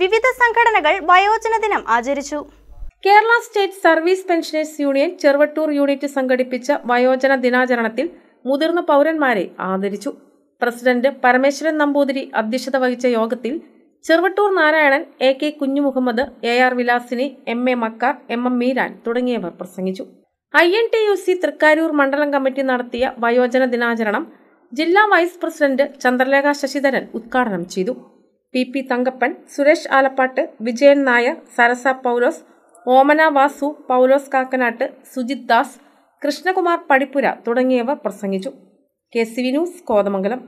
വിവിധ സംഘടനകൾ വയോജന ദിനം ആചരിച്ചു. Kerala state service pensioners union Cheruvattur unit സംഘടിപ്പിച്ച വയോജന ദിനാചരണത്തിൽ മുതിർന്ന പൗരന്മാരെ ആദരിച്ചു. പ്രസിഡന്റ് പരമേശ്വരൻ നമ്പൂതിരി അധ്യക്ഷത വഹിച്ച യോഗത്തിൽ Cheruvattur Narayanan A K Kunjumuhammad A R Vilasini M A Makkar M M Meeran തുടങ്ങിയവർ പ്രസംഗിച്ചു. I N T U C Thrikkaroor മണ്ഡലം കമ്മിറ്റി നടത്തിയ വയോജന ദിനാചരണം ജില്ലാ വൈസ് പ്രസിഡന്റ് ചന്ദ്രലേഖ ശശിധരൻ ഉദ്ഘാടനം ചെയ്തു. പി പി തങ്കപ്പൻ സുരേഷ് ആലപ്പാട്ട് വിജയൻ നായർ സരസ പൗലോസ് ഓമന വാസു പൗലോസ് കാക്കനാട്ട് സുജിത് ദാസ് കൃഷ്ണകുമാർ പടിപ്പുര തുടങ്ങിയവർ പ്രസംഗിച്ചു. K C V news Kothamangalam.